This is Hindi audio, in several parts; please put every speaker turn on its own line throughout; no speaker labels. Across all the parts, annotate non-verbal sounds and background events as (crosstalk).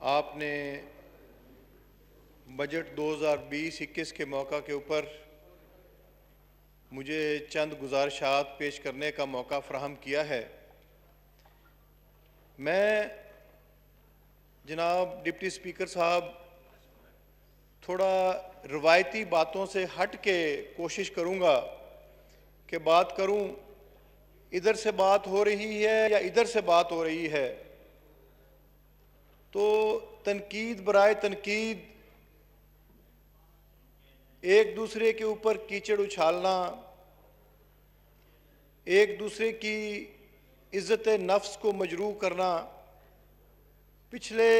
आपने बजट 2020-21 के मौका के ऊपर मुझे चंद गुजारिशात पेश करने का मौका फ्राहम किया है। मैं जनाब डिप्टी स्पीकर साहब थोड़ा रवायती बातों से हट के कोशिश करूँगा कि बात करूँ, इधर से बात हो रही है या इधर से बात हो रही है। तो तनकीद, बरए तनकीद, एक दूसरे के ऊपर कीचड़ उछालना, एक दूसरे की इज़्ज़त नफ्स को मजरू करना। पिछले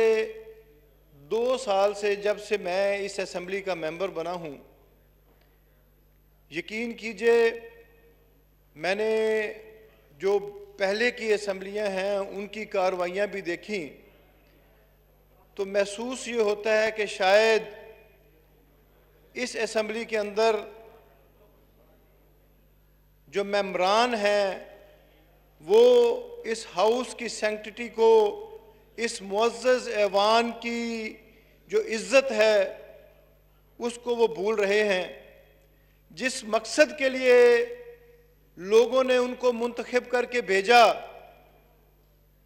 दो साल से जब से मैं इस असम्बली का मेंबर बना हूँ, यकीन कीजिए, मैंने जो पहले की असम्बलियाँ हैं, उनकी कार्रवाइयाँ भी देखी। तो महसूस ये होता है कि शायद इस असम्बली के अंदर जो मेम्बरान हैं, वो इस हाउस की सेंटिटी को, इस मुआज़ ऐवान की जो इज़्ज़त है, उसको वो भूल रहे हैं। जिस मकसद के लिए लोगों ने उनको मुंतखब करके भेजा,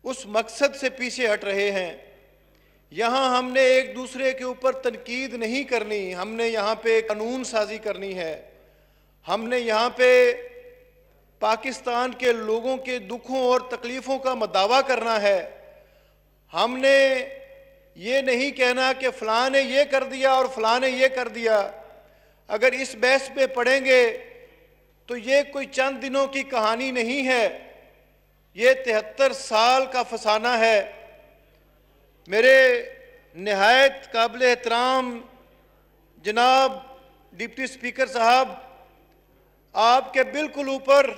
उस मकसद से पीछे हट रहे हैं। यहाँ हमने एक दूसरे के ऊपर तनकीद नहीं करनी। हमने यहाँ पे कानून साजी करनी है। हमने यहाँ पे पाकिस्तान के लोगों के दुखों और तकलीफ़ों का मदावा करना है। हमने ये नहीं कहना कि फ़लाँ ने ये कर दिया और फ़लाँ ने ये कर दिया। अगर इस बहस पे पढ़ेंगे तो ये कोई चंद दिनों की कहानी नहीं है। ये तिहत्तर साल का फसाना है। मेरे नहायत काबिल एहतराम जनाब डिप्टी स्पीकर साहब, आपके बिल्कुल ऊपर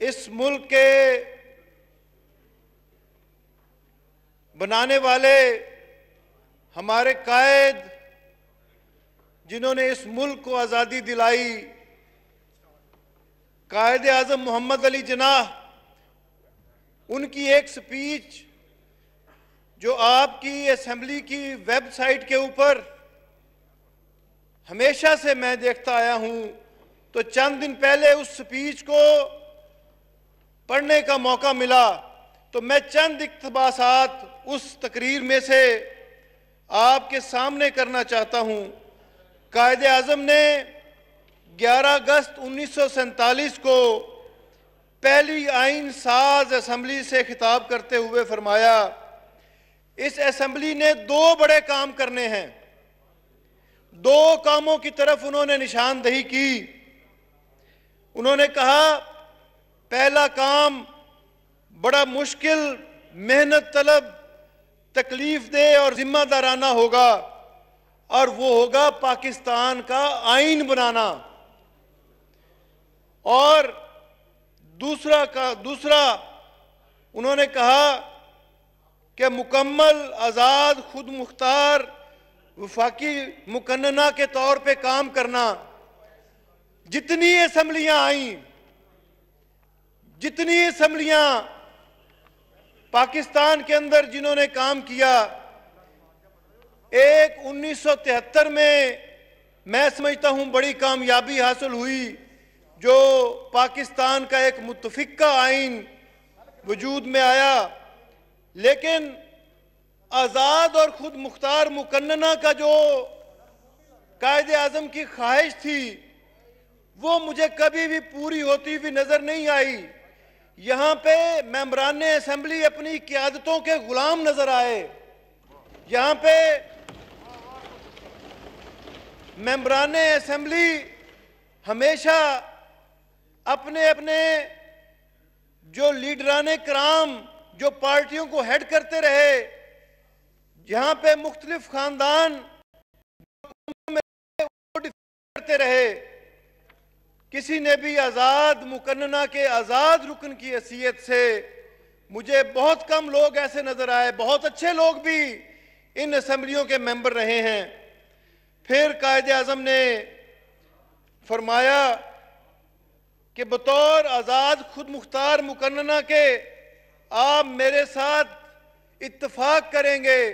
इस मुल्क के बनाने वाले हमारे कायद जिन्होंने इस मुल्क को आज़ादी दिलाई कायद आज़म मोहम्मद अली जनाह, उनकी एक स्पीच जो आपकी असम्बली की वेबसाइट के ऊपर हमेशा से मैं देखता आया हूँ तो चंद दिन पहले उस स्पीच को पढ़ने का मौका मिला तो मैं चंद इकतबासात उस तकरीर में से आपके सामने करना चाहता हूँ। कायद आज़म ने 11 अगस्त उन्नीस सौ सैंतालीस को पहली आइन साज असम्बली से खिताब करते हुए फरमाया इस असेंबली ने दो बड़े काम करने हैं। दो कामों की तरफ़ उन्होंने निशानदही की। उन्होंने कहा, पहला काम, बड़ा मुश्किल, मेहनत तलब, तकलीफ़ दे और जिम्मेदाराना होगा, और वो होगा पाकिस्तान का आइन बनाना। और दूसरा का, दूसरा, उन्होंने कहा कि मुकम्मल आज़ाद खुद मुख्तार वफाकी मुकन्ना के तौर पे काम करना, जितनी असम्बलियाँ आई, जितनी असम्बलियाँ पाकिस्तान के अंदर जिन्होंने काम किया, एक 1973 में मैं समझता हूँ बड़ी कामयाबी हासिल हुई, जो पाकिस्तान का एक मुतफ़ा आइन वजूद में आया। लेकिन आज़ाद और ख़ुद मुख्तार मुकन्ना का जो कायद आज़म की ख्वाहिश थी, वो मुझे कभी भी पूरी होती हुई नज़र नहीं आई। यहाँ पे मेम्बरान असम्बली अपनी क्यादतों के ग़ुलाम नज़र आए। यहाँ पे मेम्बरान असम्बली हमेशा अपने अपने जो लीडरान कराम जो पार्टियों को हेड करते रहे, जहाँ पे मुख्तलिफ़ खानदान करते रहे, किसी ने भी आज़ाद मुकन्ना के आज़ाद रुकन की हैसियत से मुझे बहुत कम लोग ऐसे नज़र आए, बहुत अच्छे लोग भी इन असम्बलियों के मेंबर रहे हैं। फिर कायद आज़म ने फरमाया कि बतौर आज़ाद खुद मुख्तार मुकन्ना के आप मेरे साथ इत्तफाक करेंगे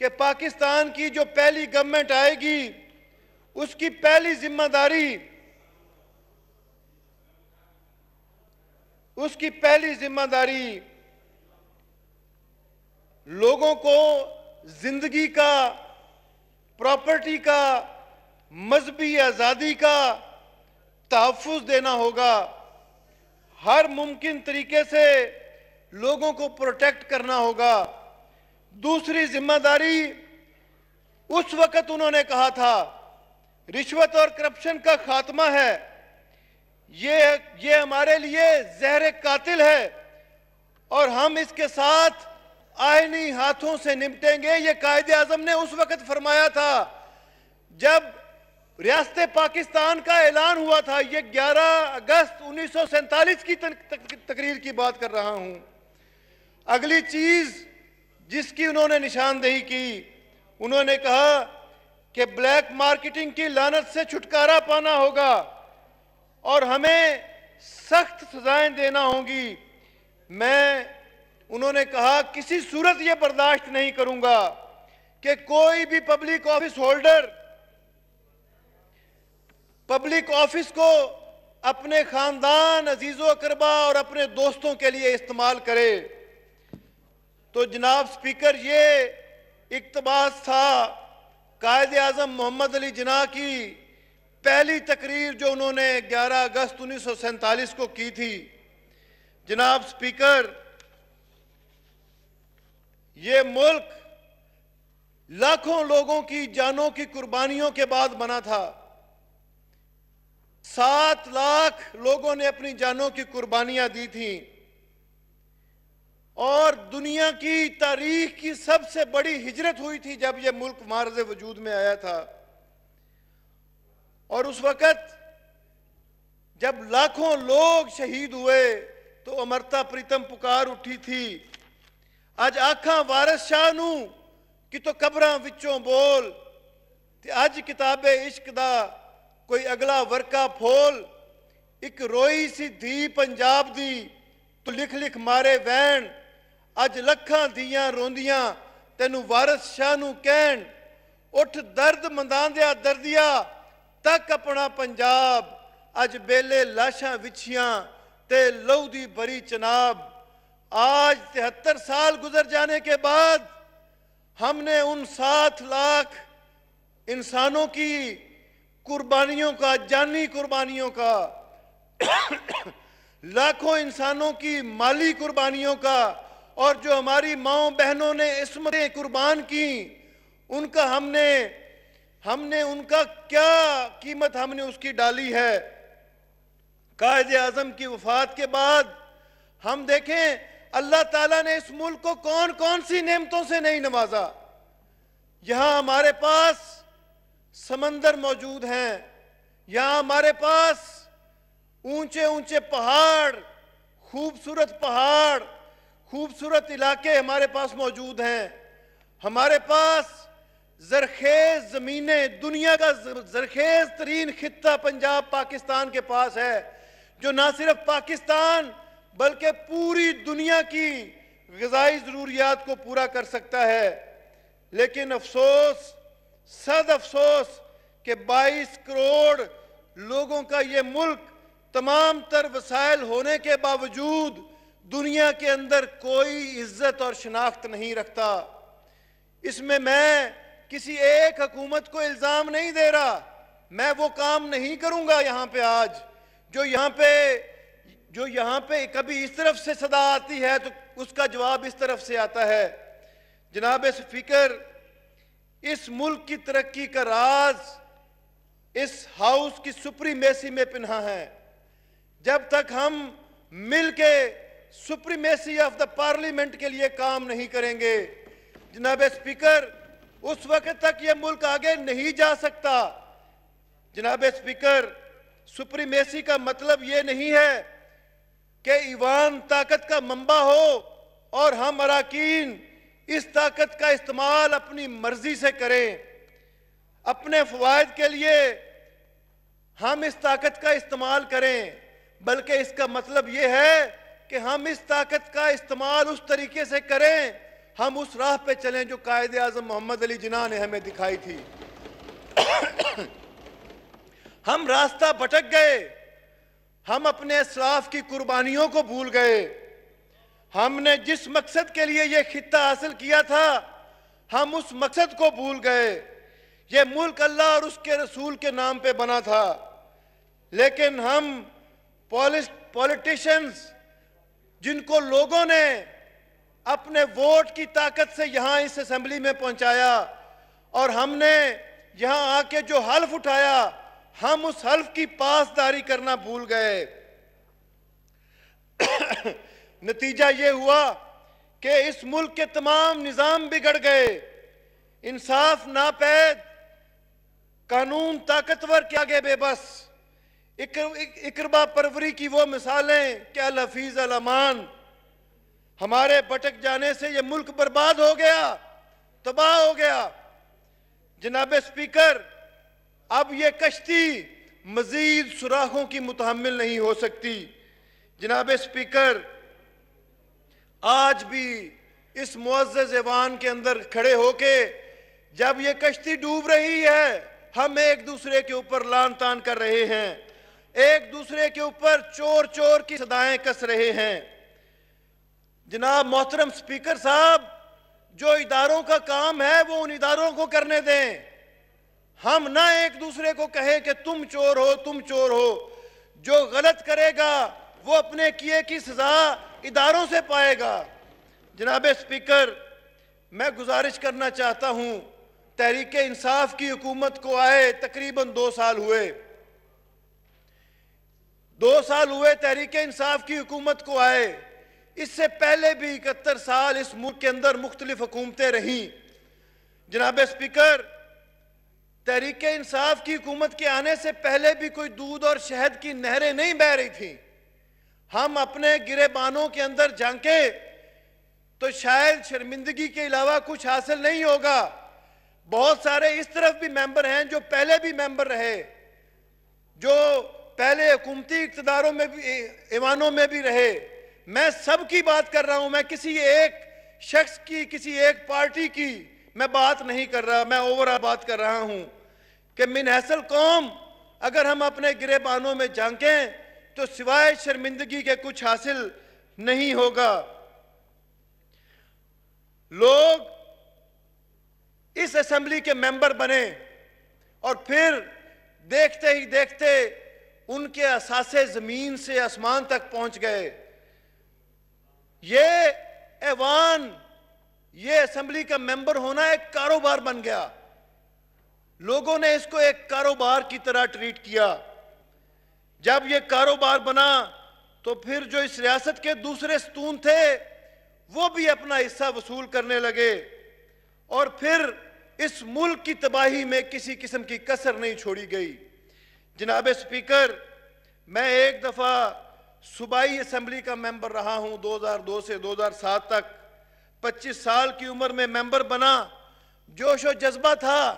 कि पाकिस्तान की जो पहली गवर्नमेंट आएगी, उसकी पहली ज़िम्मेदारी, उसकी पहली ज़िम्मेदारी लोगों को ज़िंदगी का प्रॉपर्टी का, मजहबी आज़ादी का तहफ़ देना होगा। हर मुमकिन तरीके से लोगों को प्रोटेक्ट करना होगा। दूसरी ज़िम्मेदारी, उस वक्त उन्होंने कहा था, रिश्वत और करप्शन का खात्मा है। ये ये हमारे लिए जहर कातिल है और हम इसके साथ आयनी हाथों से निपटेंगे, ये कायदे आज़म ने उस वक्त फरमाया था। जब रियासत पाकिस्तान का ऐलान हुआ था, ये 11 अगस्त उन्नीस सौ सैंतालीस की तकरीर की बात कर रहा हूँ। अगली चीज़ जिसकी उन्होंने निशानदेही की, उन्होंने कहा कि ब्लैक मार्केटिंग की लानत से छुटकारा पाना होगा और हमें सख्त सजाएँ देना होंगी। मैं, उन्होंने कहा, किसी सूरत ये बर्दाश्त नहीं करूँगा कि कोई भी public office holder public office को अपने खानदान अजीज़ो करबा और अपने दोस्तों के लिए इस्तेमाल करे। तो जनाब स्पीकर ये इकतबास था, कायद आज़म मोहम्मद अली जना की पहली तकरीर जो उन्होंने 11 अगस्त उन्नीस को की थी। जनाब स्पीकर, ये मुल्क लाखों लोगों की जानों की कुर्बानियों के बाद बना था। सात लाख लोगों ने अपनी जानों की कुर्बानियाँ दी थी। और दुनिया की तारीख की सबसे बड़ी हिजरत हुई थी जब यह मुल्क मार्ज वजूद में आया था। और उस वक्त जब लाखों लोग शहीद हुए तो अमरता प्रीतम पुकार उठी थी। अज आखा वारस शाह कि तो कबर विचों बोल अज किताबे इश्क का कोई अगला वर्का फोल। एक रोई सी धी पंजाब दी तो लिख लिख मारे अज लखा दियाँ रोंदियाँ तेन वारस शाह कहन उठ दर्द मंदांदिया दर्दिया तक अपना पंजाब अज बेले लाशा विछियाँ ते लहू दी बरी चनाब आज तिहत्तर साल गुजर जाने के बाद हमने उन सात लाख इंसानों की कुर्बानियों का जानी कुर्बानियों का लाखों इंसानों की माली कुर्बानियों का और जो हमारी माओ बहनों ने इसमतें कुर्बान की, उनका हमने हमने उनका क्या कीमत हमने उसकी डाली है? कायद आज़म की वफात के बाद हम देखें, अल्लाह ताला ने इस मुल्क को कौन कौन सी नेमतों से नहीं नवाजा? यहाँ हमारे पास समंदर मौजूद हैं। यहाँ हमारे पास ऊँचे ऊँचे पहाड़, खूबसूरत पहाड़ खूबसूरत इलाके हमारे पास मौजूद हैं। हमारे पास जरखेज ज़मीनें, दुनिया का जरखेज तरीन खत्ता पंजाब पाकिस्तान के पास है, जो ना सिर्फ़ पाकिस्तान, बल्कि पूरी दुनिया की गजाई ज़रूरियात को पूरा कर सकता है। लेकिन अफसोस, सद अफसोस कि 22 करोड़ लोगों का ये मुल्क तमाम तर वसाइल होने के बावजूद दुनिया के अंदर कोई इज़्ज़त और शनाख्त नहीं रखता। इसमें मैं किसी एक हकूमत को इल्ज़ाम नहीं दे रहा। मैं वो काम नहीं करूँगा यहाँ पे आज। जो यहाँ पे, जो यहाँ पे कभी इस तरफ़ से सदा आती है तो उसका जवाब इस तरफ़ से आता है। जनाब स्पीकर इस मुल्क की तरक्की का राज इस हाउस की सुप्रीमेसी में पिन्हा है। जब तक हम मिल के सुप्रीमेसी ऑफ़ द पार्लियामेंट के लिए काम नहीं करेंगे। जनाब स्पीकर, उस वक्त तक ये मुल्क आगे नहीं जा सकता। जनाब स्पीकर, सुप्रीमेसी का मतलब ये नहीं है कि ईवान ताकत का मंबा हो और हम अरकान इस ताकत का इस्तेमाल अपनी मर्ज़ी से करें। अपने फवायद के लिए हम इस ताकत का इस्तेमाल करें, बल्कि इसका मतलब यह है कि हम इस ताकत का इस्तेमाल उस तरीके से करें, हम उस राह पे चलें जो कायद आज़म मोहम्मद अली जिना ने हमें दिखाई थी। (coughs) हम रास्ता भटक गए। हम अपने इसराफ की कुर्बानियों को भूल गए। हमने जिस मकसद के लिए यह खिता हासिल किया था, हम उस मकसद को भूल गए। ये मुल्क अल्लाह और उसके रसूल के नाम पे बना था। लेकिन हम पॉलिटिशियंस जिनको लोगों ने अपने वोट की ताकत से यहाँ इस असेंबली में पहुँचाया और हमने यहाँ आके जो हल्फ उठाया, हम उस हल्फ की पासदारी करना भूल गए। (coughs) नतीजा ये हुआ कि इस मुल्क के तमाम निज़ाम बिगड़ गए। इंसाफ नापैद, कानून ताकतवर के आगे बेबस। इकरबा परवरी की वो मिसालें, क्या लफीज अमान? हमारे भटक जाने से ये मुल्क बर्बाद हो गया, तबाह हो गया। जनाब स्पीकर, अब ये कश्ती मजीद सुराखों की मुतहमल नहीं हो सकती। जनाब स्पीकर, आज भी इस मुआज़ जवान के अंदर खड़े होके, जब ये कश्ती डूब रही है, हम एक दूसरे के ऊपर लान तान कर रहे हैं। एक दूसरे के ऊपर चोर चोर की सदाएँ कस रहे हैं। जनाब मोहतरम स्पीकर साहब, जो इदारों का काम है, वो उन इदारों को करने दें। हम ना एक दूसरे को कहें कि तुम चोर हो, तुम चोर हो। जो गलत करेगा, वो अपने किए की सजा इदारों से पाएगा। जनाब स्पीकर, मैं गुजारिश करना चाहता हूँ तहरीक इंसाफ की हुकूमत को आए तकरीबन दो साल हुए। दो साल हुए तहरीक इंसाफ की हुकूमत को आए। इससे पहले भी इकहत्तर साल इस मुल्क के अंदर मुख्तलिफ़ हुकूमतें रहीं। जनाब स्पीकर, तहरीक इंसाफ की हुकूमत के आने से पहले भी कोई दूध और शहद की नहरें नहीं बह रही थी। हम अपने गिरेबानों के अंदर झांके तो शायद शर्मिंदगी के अलावा कुछ हासिल नहीं होगा। बहुत सारे इस तरफ़ भी मेंबर हैं जो पहले भी मेंबर रहे, जो पहले हुकूमती इकतदारों में भी ईवानों में भी रहे। मैं सब की बात कर रहा हूँ, मैं किसी एक शख्स की, किसी एक पार्टी की मैं बात नहीं कर रहा, मैं ओवरऑल बात कर रहा हूँ कि मिन हैसल कौम अगर हम अपने गिरेबानों में झांकें तो सिवाय शर्मिंदगी के कुछ हासिल नहीं होगा। लोग इस असेंबली के मेंबर बने और फिर देखते ही देखते उनके असासे ज़मीन से आसमान तक पहुँच गए। ये ऐवान, ये असेंबली का मेंबर होना एक कारोबार बन गया। लोगों ने इसको एक कारोबार की तरह ट्रीट किया। जब ये कारोबार बना तो फिर जो इस रियासत के दूसरे स्तून थे, वो भी अपना हिस्सा वसूल करने लगे। और फिर इस मुल्क की तबाही में किसी किस्म की कसर नहीं छोड़ी गई। जनाब स्पीकर, मैं एक दफ़ा सूबाई असम्बली का मेंबर रहा हूँ 2002 से 2007 तक। 25 साल की उम्र में मेंबर बना। जोश और जज्बा था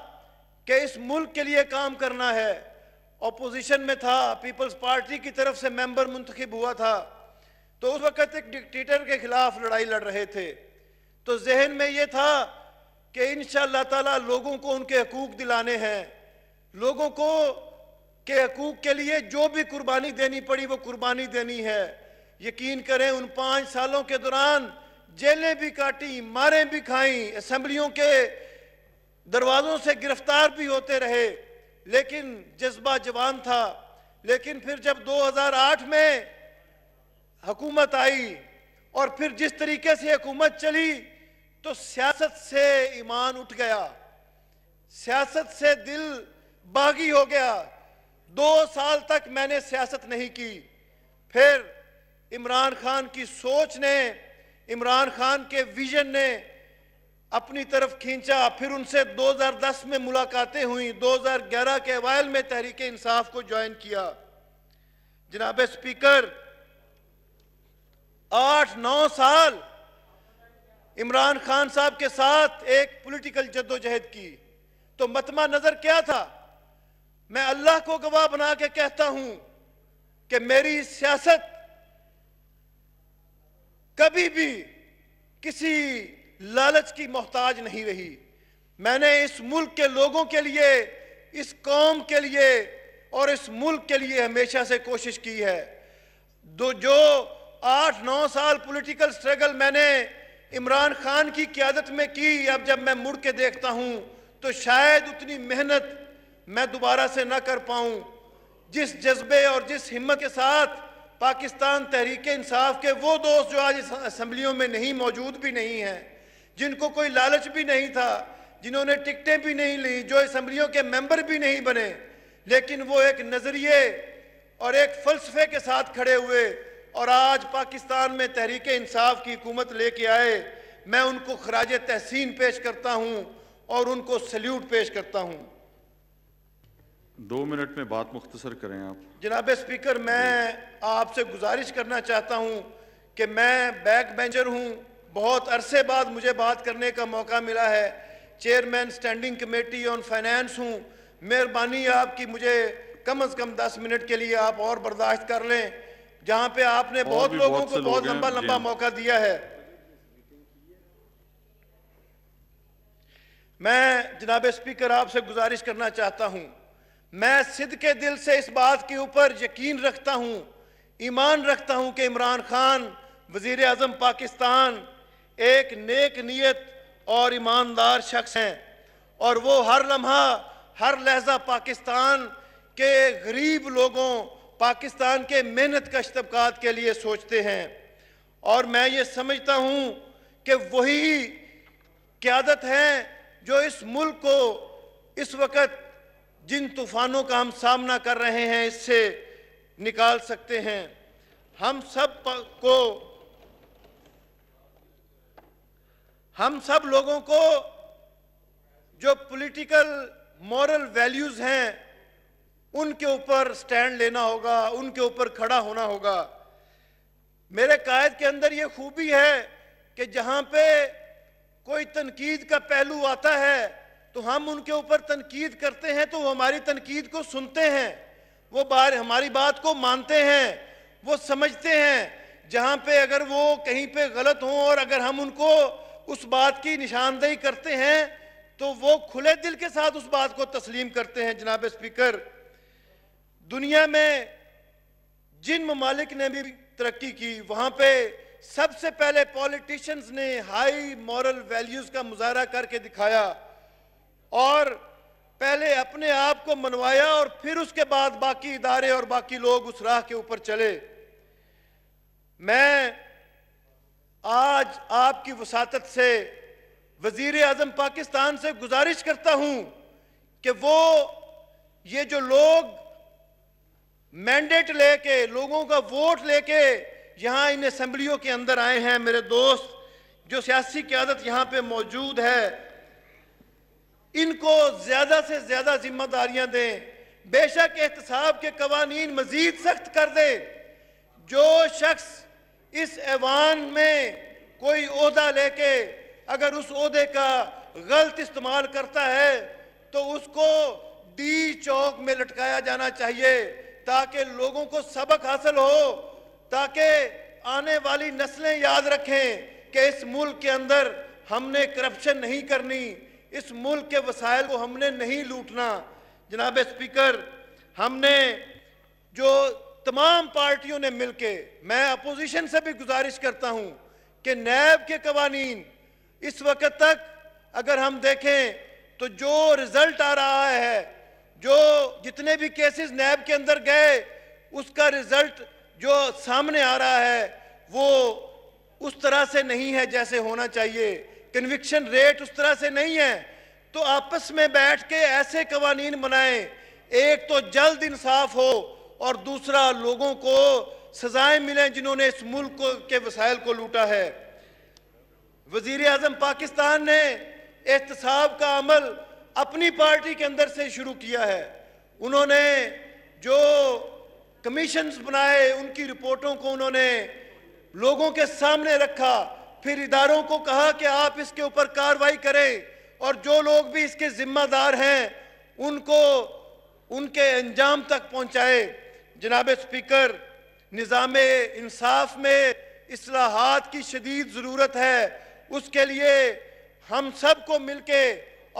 कि इस मुल्क के लिए काम करना है। अपोजिशन में था, पीपल्स पार्टी की तरफ़ से मेंबर मुंतखब हुआ था। तो उस वक्त एक डिक्टेटर के खिलाफ लड़ाई लड़ रहे थे। तो जहन में ये था कि इन ताला लोगों को उनके हकूक दिलाने हैं। लोगों को के हकूक के लिए जो भी कुर्बानी देनी पड़ी, वो कुर्बानी देनी है। यकीन करें, उन पाँच सालों के दौरान जेलें भी काटी मारें भी खाई, असम्बलियों के दरवाज़ों से गिरफ़्तार भी होते रहे। लेकिन जज्बा जवान था। लेकिन फिर जब 2008 में हुकूमत आई और फिर जिस तरीके से हुकूमत चली तो सियासत से ईमान उठ गया। सियासत से दिल बागी हो गया। दो साल तक मैंने सियासत नहीं की। फिर इमरान खान की सोच ने, इमरान खान के विजन ने अपनी तरफ़ खींचा। फिर उनसे 2010 में मुलाकातें हुई। 2011 के अवायल में तहरीक इंसाफ को ज्वाइन किया। जनाब स्पीकर, आठ नौ साल इमरान खान साहब के साथ एक पॉलिटिकल जद्दोजहद की। तो मतमा नज़र क्या था? मैं अल्लाह को गवाह बना के कहता हूँ कि मेरी सियासत कभी भी किसी लालच की मोहताज नहीं रही। मैंने इस मुल्क के लोगों के लिए, इस कौम के लिए और इस मुल्क के लिए हमेशा से कोशिश की है। दो, जो आठ, नौ साल पॉलिटिकल स्ट्रगल मैंने इमरान खान की क्यादत में की, अब जब मैं मुड़ के देखता हूँ तो शायद उतनी मेहनत मैं दोबारा से ना कर पाऊँ। जिस जज्बे और जिस हिम्मत के साथ पाकिस्तान तहरीक इंसाफ के वो दोस्त जो आज असम्बलियों में नहीं मौजूद भी नहीं हैं, जिनको कोई लालच भी नहीं था, जिन्होंने टिकटें भी नहीं ली, जो असम्बलियों के मेंबर भी नहीं बने, लेकिन वो एक नज़रिए और एक फलसफे के साथ खड़े हुए और आज पाकिस्तान में तहरीक इंसाफ की हुकूमत लेके आए, मैं उनको खराज तहसीन पेश करता हूँ और उनको सल्यूट पेश करता हूँ।
दो मिनट में बात मुख्तसर करें आप।
जनाब स्पीकर मैं आपसे गुजारिश करना चाहता हूँ कि मैं बैक बेंचर हूँ। बहुत अरसे बाद मुझे बात करने का मौका मिला है। Chairman standing committee on finance हूँ। मेहरबानी आपकी मुझे कम अज़ कम दस मिनट के लिए आप और बर्दाश्त कर लें जहाँ पे आपने बहुत लोगों
बहुत
को बहुत लंबा लंबा मौका दिया है। मैं जनाब स्पीकर आपसे गुजारिश करना चाहता हूँ मैं सिद्ध के दिल से इस बात के ऊपर यकीन रखता हूँ, ईमान रखता हूँ कि इमरान खान, वज़ीर अजम पाकिस्तान एक नेक नीयत और ईमानदार शख्स हैं और वो हर लम्हा, हर लहजा पाकिस्तान के गरीब लोगों, पाकिस्तान के मेहनत कश तबकात के लिए सोचते हैं। और मैं ये समझता हूँ कि वही क्यादत है जो इस मुल्क को इस वक्त जिन तूफानों का हम सामना कर रहे हैं, इससे निकाल सकते हैं। हम सबको, हम सब लोगों को जो पॉलिटिकल मॉरल वैल्यूज़ हैं, उनके ऊपर स्टैंड लेना होगा, उनके ऊपर खड़ा होना होगा। मेरे कायद के अंदर ये खूबी है कि जहाँ पे कोई तनकीद का पहलू आता है तो हम उनके ऊपर तनकीद करते हैं तो वो हमारी तनकीद को सुनते हैं। वो बार, हमारी बात को मानते हैं, वो समझते हैं। जहाँ पे अगर वो कहीं पे गलत हो और अगर हम उनको उस बात की निशानदेही करते हैं तो वो खुले दिल के साथ उस बात को तस्लीम करते हैं, जनाब स्पीकर। दुनिया में जिन ममालिक ने भी तरक्की की, वहाँ पे सबसे पहले पॉलिटिशियंस ने हाई मॉरल वैल्यूज़ का मुजाहरा करके दिखाया। और पहले अपने आप को मनवाया और फिर उसके बाद बाकी इदारे और बाकी लोग उस राह के ऊपर चले। मैं आज आपकी वसात से, वज़ीर आज़म पाकिस्तान से गुजारिश करता हूँ कि वो, ये जो लोग मैंडेट लेके, लोगों का वोट लेके यहाँ इन असम्बलियों के अंदर आए हैं, मेरे दोस्त, जो सियासी क्यादत यहाँ पे मौजूद है इनको ज़्यादा से ज़्यादा जिम्मेदारियाँ दें। बेशक एहतसाब के कवानीन मजीद सख्त कर दे। जो शख्स इस ऐवान में कोई ओहदा लेके अगर उस ओहदे का गलत इस्तेमाल करता है तो उसको डी चौक में लटकाया जाना चाहिए, ताकि लोगों को सबक हासिल हो, ताकि आने वाली नस्लें याद रखें कि इस मुल्क के अंदर हमने करप्शन नहीं करनी इस मुल्क के वसायल को हमने नहीं लूटना। जनाब स्पीकर, हमने जो तमाम पार्टियों ने मिलके, मैं अपोजिशन से भी गुजारिश करता हूँ कि नैब के कवानीन, इस वक्त तक अगर हम देखें तो जो रिज़ल्ट आ रहा है, जो जितने भी केसेस नैब के अंदर गए, उसका रिज़ल्ट जो सामने आ रहा है, वो उस तरह से नहीं है जैसे होना चाहिए। कन्विक्शन रेट उस तरह से नहीं है तो आपस में बैठ के ऐसे कवानीन बनाएँ एक तो जल्द इंसाफ हो और दूसरा लोगों को सजाएँ मिलें जिन्होंने इस मुल्क को, के वसाइल को लूटा है। वज़ीर आज़म पाकिस्तान ने एहतसाब का अमल अपनी पार्टी के अंदर से शुरू किया है। उन्होंने जो कमीशंस बनाए, उनकी रिपोर्टों को उन्होंने लोगों के सामने रखा फिर इदारों को कहा कि आप इसके ऊपर कार्रवाई करें और जो लोग भी इसके जिम्मेदार हैं, उनको, उनके अंजाम तक पहुँचाए। जनाब स्पीकर, निज़ाम इंसाफ में इसलाहात की शदीद ज़रूरत है। उसके लिए हम सबको मिलके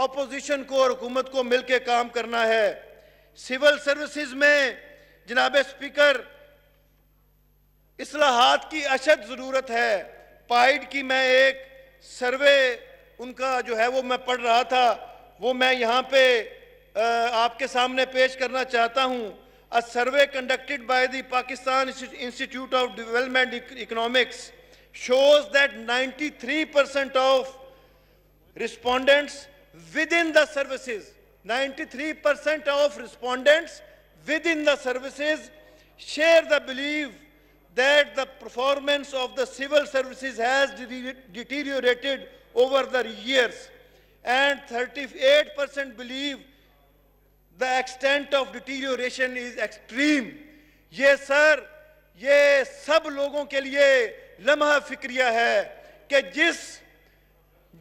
अपोजिशन को और हुकूमत को मिलके काम करना है। सिविल सर्विसेज़ में, जनाब स्पीकर असलाहत की अशद ज़रूरत है। पाइड की मैं एक सर्वे उनका जो है वो मैं पढ़ रहा था, वो मैं यहाँ पे आपके सामने पेश करना चाहता हूँ। A survey conducted by the Pakistan institute of development economics shows that 93 percent of respondents with in the services 93 percent of respondents with in the services share the believe that the performance of the civil services has deteriorated over the years and 38% believe the extent of deterioration is extreme. ये सर ये सब लोगों के लिए लम्हा फिक्रिया है कि जिस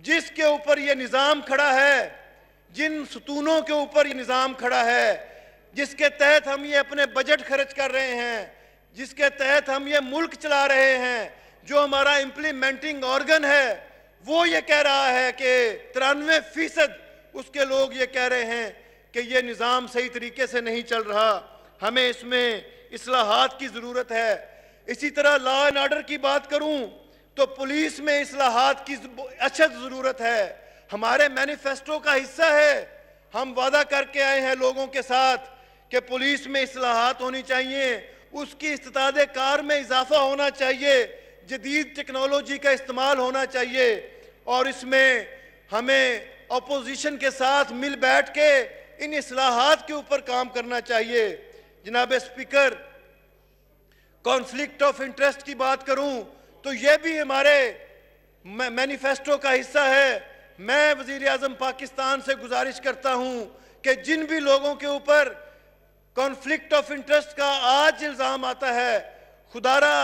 जिसके ऊपर ये निज़ाम खड़ा है जिन सतूनों के ऊपर ये निज़ाम खड़ा है जिसके तहत हम ये अपने बजट खर्च कर रहे हैं जिसके तहत हम ये मुल्क चला रहे हैं, जो हमारा इम्प्लीमेंटिंग ऑर्गन है, वो ये कह रहा है कि तिरानवे फ़ीसद उसके लोग ये कह रहे हैं कि ये निज़ाम सही तरीके से नहीं चल रहा। हमें इसमें इसलाहत की ज़रूरत है। इसी तरह लॉ एंड ऑर्डर की बात करूँ तो पुलिस में इसलाहत की अच्छत ज़रूरत है। हमारे मैनिफेस्टो का हिस्सा है। हम वादा करके आए हैं लोगों के साथ कि पुलिस में असलाहत होनी चाहिए। उसकी इस्ताद कार में इजाफा होना चाहिए, जदीद टेक्नोलॉजी का इस्तेमाल होना चाहिए, और इसमें हमें अपोजिशन के साथ मिल बैठ के इन असलाहत के ऊपर काम करना चाहिए। जनाब स्पीकर कॉन्फ्लिक्ट ऑफ़ इंटरेस्ट की बात करूँ तो यह भी हमारे मैनिफेस्टो का हिस्सा है। मैं वज़ीर अजम पाकिस्तान से गुजारिश करता हूँ कि जिन भी लोगों के ऊपर कॉन्फ्लिक्ट ऑफ़ इंटरेस्ट का आज इल्ज़ाम आता है। खुदारा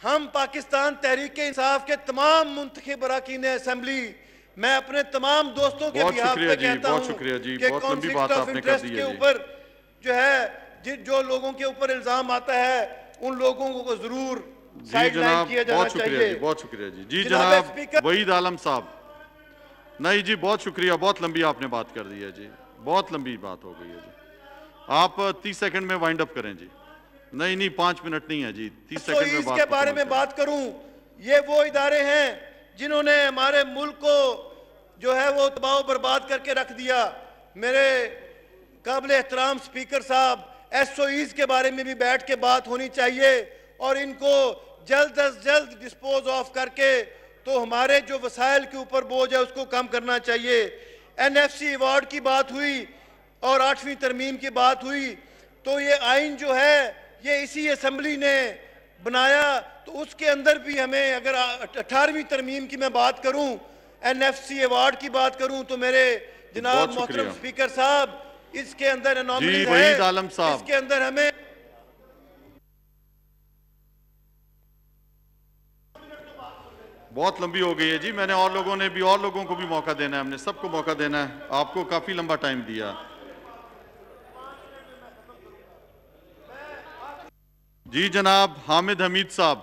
हम पाकिस्तान तहरीक इंसाफ के तमाम मुंतखब अरकान असम्बली मैं अपने तमाम दोस्तों के
लंबी बात आपने कर दी
के ऊपर जो है जो लोगों के ऊपर इल्ज़ाम आता है उन लोगों को ज़रूर
जी जनाब बहुत शुक्रिया जी बहुत शुक्रिया जी। जी जनाब वहीद आलम साहब। नहीं जी बहुत शुक्रिया बहुत लंबी आपने बात कर दी है जी। बहुत लंबी बात हो गई है जी। आप तीस सेकंड में वाइंड अप करें जी। नहीं नहीं पाँच मिनट नहीं है जी। तीस
तो सेकंड में बात बारे में बात करूँ ये वो इदारे हैं जिन्होंने हमारे मुल्क को जो है वो दबाव बर्बाद करके रख दिया। मेरे काबिल एहतराम स्पीकर साहब एस के बारे में भी बैठ के बात होनी चाहिए और इनको जल्द अज जल्द डिस्पोज ऑफ़ करके तो हमारे जो वसाइल के ऊपर बोझ है उसको कम करना चाहिए। एनएफसी अवार्ड की बात हुई और आठवीं तरमीम की बात हुई तो ये आइन जो है ये इसी असम्बली ने बनाया। तो उसके अंदर भी हमें अगर अठारहवीं तरमीम की मैं बात करूँ एनएफसी अवार्ड की बात करूँ तो मेरे जनाब मोहतरम स्पीकर साहब इसके अंदर
आलम साहब।
इसके अंदर हमें
बहुत लंबी हो गई है जी। मैंने और लोगों ने भी और लोगों को भी मौका देना है हमने सबको मौका देना है। आपको काफ़ी लंबा टाइम दिया। जी जनाब हामिद हमीद साहब।